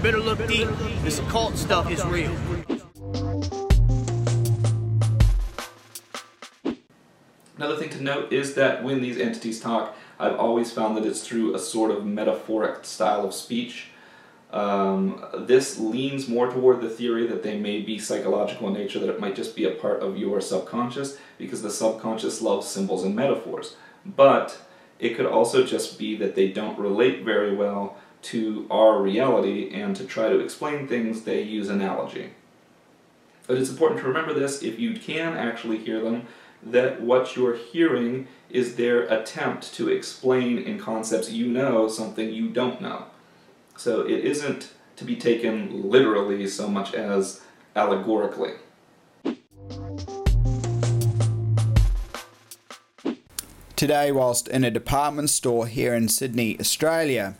You better look deep. This occult stuff is real. Another thing to note is that when these entities talk, I've always found that it's through a sort of metaphoric style of speech. Um, this leans more toward the theory that they may be psychological in nature, that it might just be a part of your subconscious, because the subconscious loves symbols and metaphors. But it could also just be that they don't relate very well to our reality, and to try to explain things, they use analogy. But it's important to remember this if you can actually hear them, that what you're hearing is their attempt to explain in concepts you know something you don't know. So it isn't to be taken literally so much as allegorically. Today, whilst in a department store here in Sydney, Australia,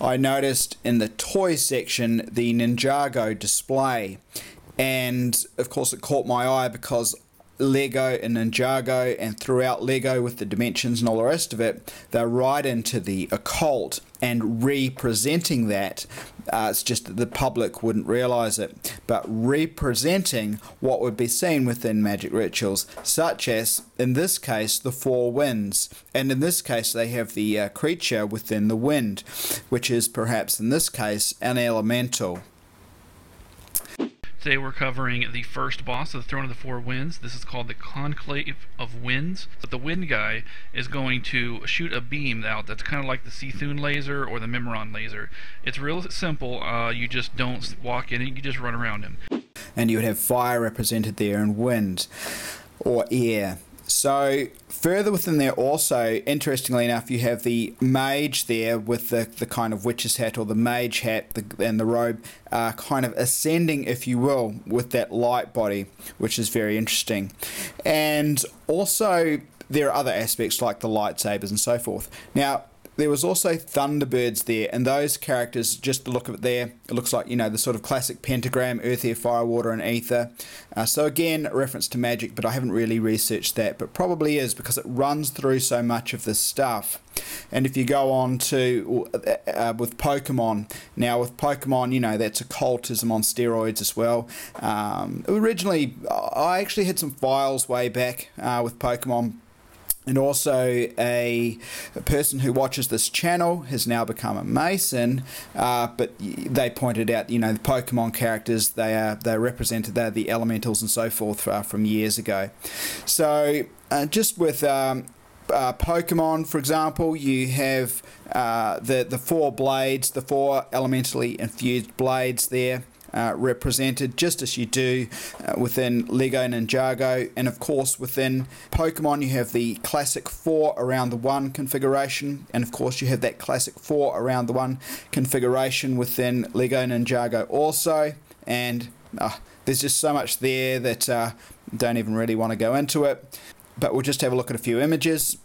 I noticed in the toy section the Ninjago display. And of course, it caught my eye because Lego and Ninjago and throughout Lego with the dimensions and all the rest of it, they're right into the occult and representing that. Uh, it's just that the public wouldn't realize it, but representing what would be seen within magic rituals, such as in this case the four winds, and in this case they have the uh, creature within the wind, which is perhaps in this case an elemental. Today we're covering the first boss of the Throne of the Four Winds. This is called the Conclave of Winds. But the Wind guy is going to shoot a beam out that's kind of like the C'Thun laser or the Mimiron laser. It's real simple. Uh, you just don't walk in it, you just run around him. And you would have fire represented there and wind or air. So further within there also, interestingly enough, you have the mage there with the, the kind of witch's hat or the mage hat the, and the robe uh, kind of ascending, if you will, with that light body, which is very interesting. And also there are other aspects like the lightsabers and so forth. Now, there was also Thunderbirds there, and those characters, just the look of it there, it looks like, you know, the sort of classic pentagram, earth, air, fire, water, and ether. Uh, so again, reference to magic, but I haven't really researched that, but probably is because it runs through so much of this stuff. And if you go on to uh, uh with Pokemon, now with Pokemon, you know that's occultism on steroids as well. Um, originally, I actually had some files way back uh, with Pokemon and also a, a, person who watches this channel has now become a mason uh, but they pointed out you know the pokemon characters they are they represented they're the elementals and so forth uh, from years ago. So uh, just with um, uh, Pokemon, for example, you have uh, the the four blades, the four elementally infused blades there uh, represented, just as you do uh, within Lego Ninjago. And of course, within Pokemon, you have the classic four around the one configuration, and of course, you have that classic four around the one configuration within Lego Ninjago also. And uh, there's just so much there that uh, don't even really want to go into it. But we'll just have a look at a few images.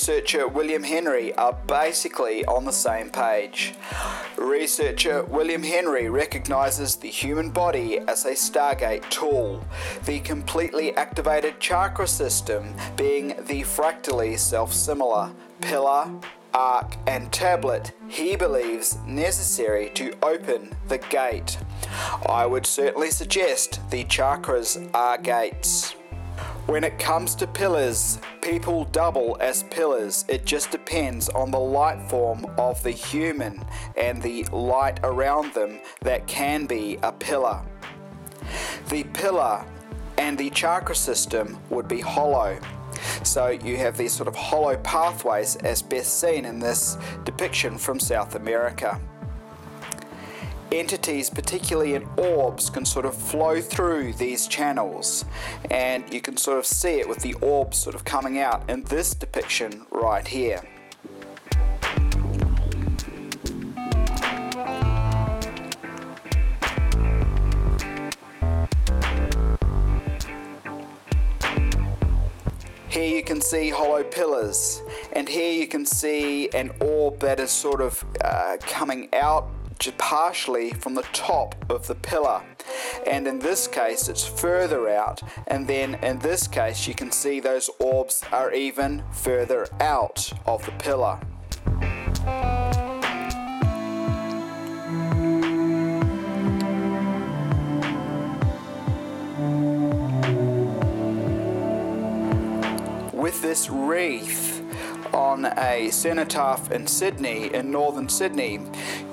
Researcher William Henry are basically on the same page. Researcher William Henry recognizes the human body as a Stargate tool, the completely activated chakra system being the fractally self similar pillar, arc, and tablet he believes necessary to open the gate. I would certainly suggest the chakras are gates. When it comes to pillars, people double as pillars. It just depends on the light form of the human and the light around them that can be a pillar. The pillar and the chakra system would be hollow. So you have these sort of hollow pathways as best seen in this depiction from South America entities, particularly in orbs, can sort of flow through these channels, and you can sort of see it with the orbs sort of coming out in this depiction right here. Here you can see hollow pillars, and here you can see an orb that is sort of uh, coming out partially from the top of the pillar. And in this case, it's further out. And then in this case, you can see those orbs are even further out of the pillar. With this wreath, on a cenotaph in Sydney, in northern Sydney,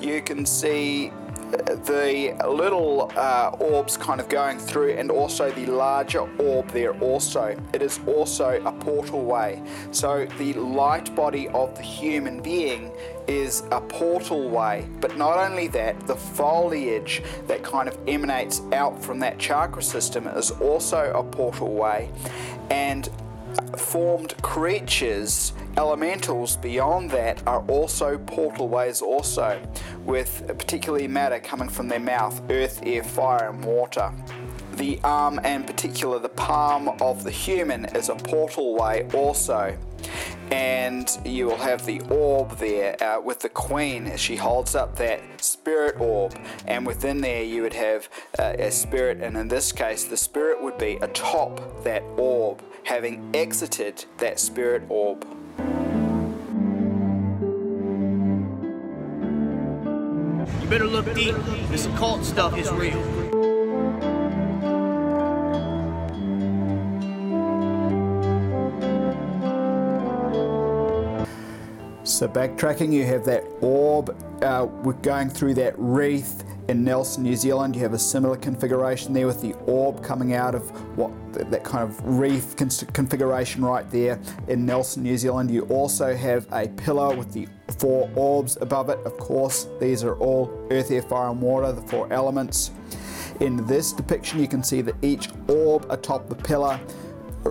you can see the little uh, orbs kind of going through and also the larger orb there also. It is also a portal way. So the light body of the human being is a portal way. But not only that the foliage that kind of emanates out from that chakra system is also a portal way. And formed creatures Elementals beyond that are also portalways also, with particularly matter coming from their mouth, earth, air, fire and water. The arm and particular the palm of the human is a portalway also. And you will have the orb there uh, with the queen as she holds up that spirit orb, and within there you would have uh, a spirit, and in this case, the spirit would be atop that orb, having exited that spirit orb. You better look deep. This occult stuff is real. So backtracking, you have that orb uh, we're going through that wreath in Nelson, New Zealand. You have a similar configuration there with the orb coming out of what that kind of wreath configuration right there in Nelson, New Zealand. You also have a pillar with the four orbs above it. Of course, these are all earth, air, fire, and water, the four elements. In this depiction, you can see that each orb atop the pillar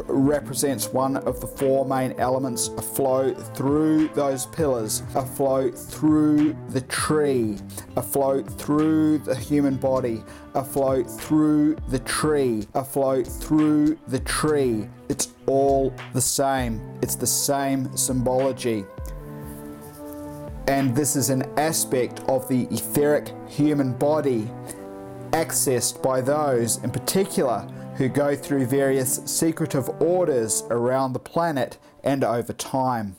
represents one of the four main elements a flow through those pillars, a flow through the tree, a flow through the human body, a flow through the tree, a flow through the tree. It's all the same, it's the same symbology. And this is an aspect of the etheric human body accessed by those in particular who go through various secretive orders around the planet and over time.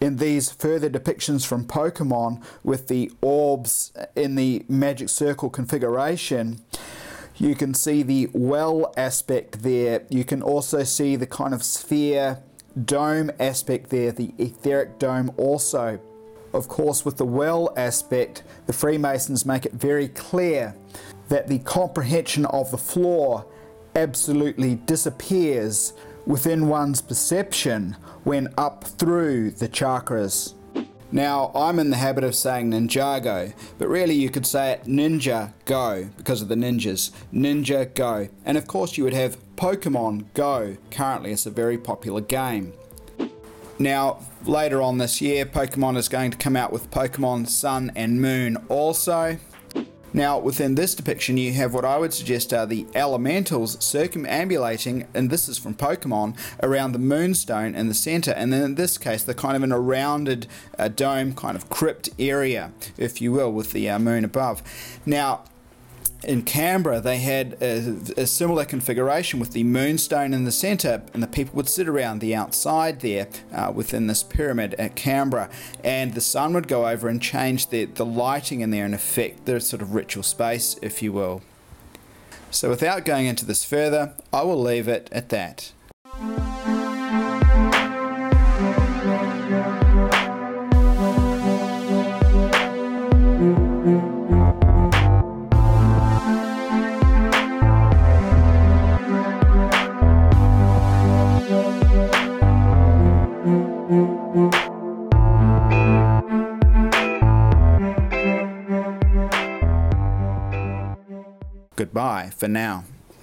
In these further depictions from Pokemon with the orbs in the magic circle configuration, you can see the well aspect there. You can also see the kind of sphere dome aspect there, the etheric dome also. Of course, with the well aspect, the Freemasons make it very clear that the comprehension of the floor absolutely disappears within one's perception when up through the chakras. Now, I'm in the habit of saying Ninjago, but really you could say it Ninja Go because of the ninjas. Ninja Go. And of course, you would have Pokemon Go. Currently, it's a very popular game. Now, later on this year, Pokemon is going to come out with Pokemon Sun and Moon also. Now, within this depiction, you have what I would suggest are the elementals circumambulating, and this is from Pokemon, around the moonstone in the center, and then in this case, they're kind of in a rounded uh, dome, kind of crypt area, if you will, with the uh, moon above. Now, in Canberra, they had a, a, similar configuration with the moonstone in the centre, and the people would sit around the outside there uh, within this pyramid at Canberra, and the sun would go over and change the, the lighting in there and affect the sort of ritual space, if you will. So, without going into this further, I will leave it at that. For now.